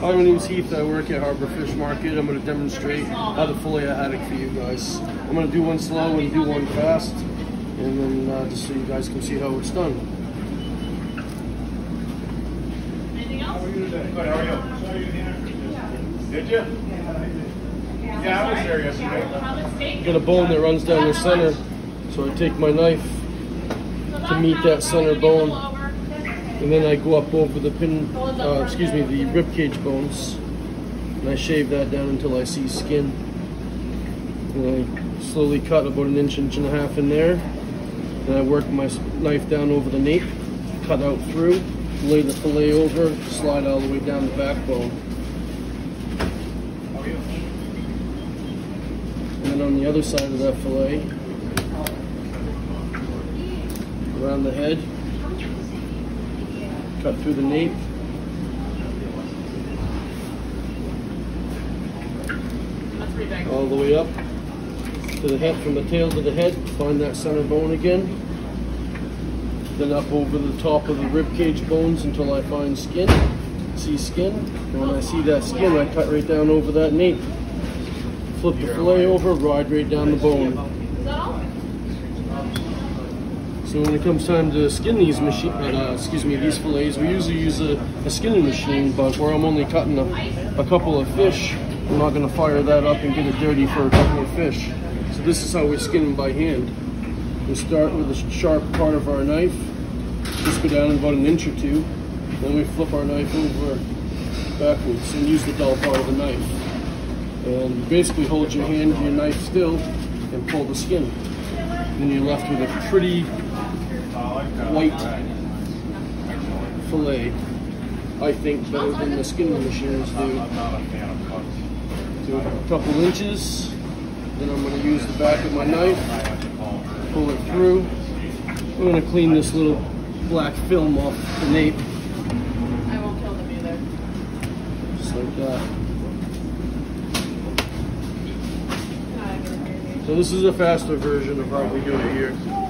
Hi, my name is Heath. I work at Harbor Fish Market. I'm going to demonstrate how to fillet a haddock for you guys. I'm going to do one slow and do one fast, and then uh, just so you guys can see how it's done. Anything else? How are you today? Good, how are you? Did you? Yeah, I was there yesterday. I got a bone that runs down the center, so I take my knife to meet that center bone, and then I go up over the pin, uh, excuse me, the rib cage bones, and I shave that down until I see skin. And I slowly cut about an inch, inch and a half in there. Then I work my knife down over the nape, cut out through, lay the fillet over, slide all the way down the backbone. And then on the other side of that fillet, around the head, cut through the nape. All the way up to the head, from the tail to the head, find that center bone again. Then up over the top of the rib cage bones until I find skin, see skin. And when I see that skin, I cut right down over that nape. Flip the fillet over, ride right down the bone. So when it comes time to skin these machine, uh, excuse me, these fillets, we usually use a, a skinning machine, but where I'm only cutting a, a couple of fish, I'm not gonna fire that up and get it dirty for a couple of fish. So this is how we skin them by hand. We start with the sharp part of our knife, just go down about an inch or two, then we flip our knife over backwards and use the dull part of the knife. And basically hold your hand, and your knife still, and pull the skin. Then you're left with a pretty white fillet. I think better than the skinning machines do. I'm a fan of cuts. Do a couple inches. Then I'm going to use the back of my knife, I have to call. pull it through. I'm going to clean this little black film off the nape, I won't kill them either. just like that. So this is a faster version of how we do it here.